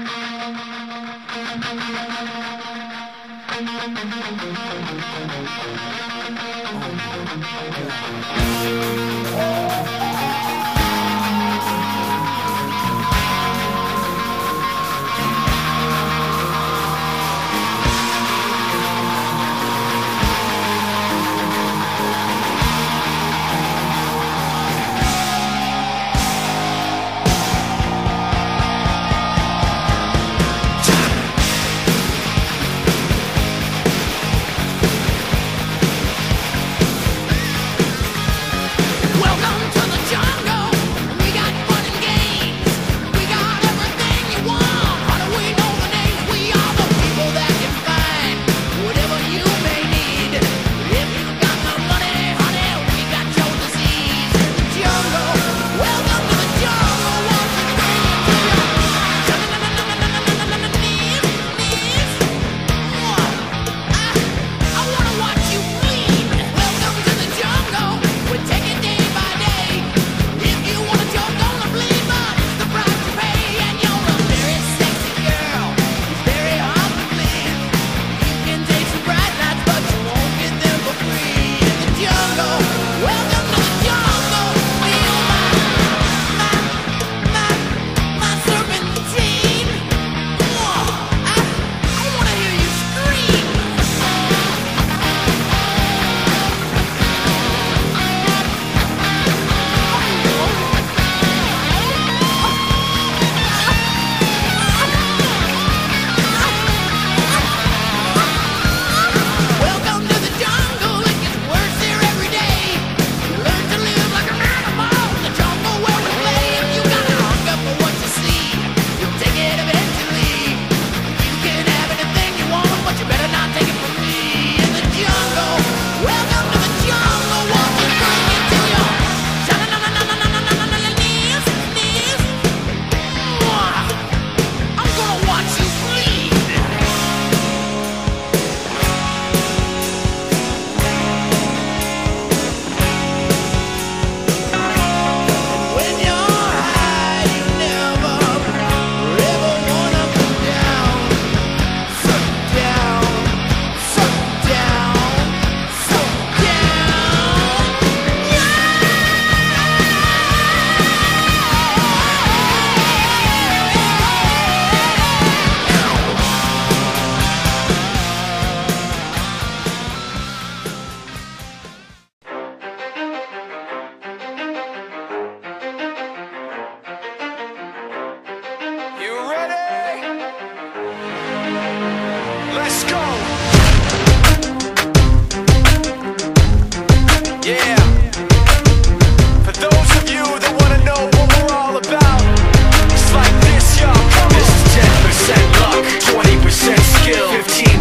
Oh,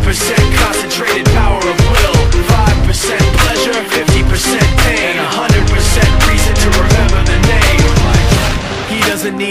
100% concentrated.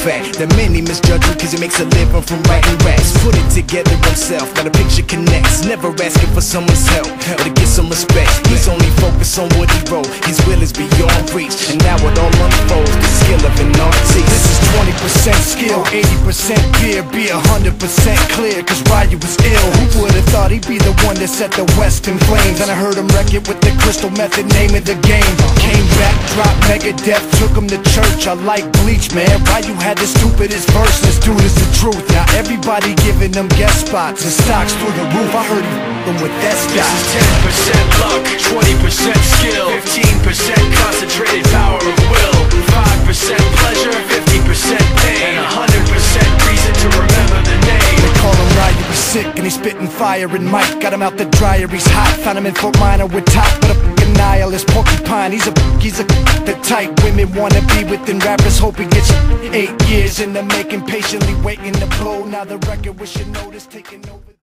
fact That many misjudge him cause he makes a living from writing raps. Put it together himself, got a picture connects. Never asking for someone's help or to get some respect. He's only focused on what he wrote. His will is beyond reach 20% 80% fear Be 100% clear cause Ryu was ill. Who would've thought he'd be the one that set the West in flames? And I heard him wreck it with the crystal method name of the game. Came back, dropped Megadef, took him to church. I like Bleach man, Ryu had the stupidest verse This dude is the truth. Now everybody giving them guest spots And stocks through the roof. I heard he f***ing with that This is 10% luck, 20% skill 15% concentrated power of will 5% pleasure, 50% pain And 100% reason to remember the name. They call him Ryu, he's sick and he's spitting fire and Mike. Got him out the dryer, he's hot. Found him in Fort Minor with top But a nihilist porcupine. He's a, he's a the type women wanna be within rappers. Hope he gets eight years in the making Patiently waiting to blow. Now the record with your notice taking over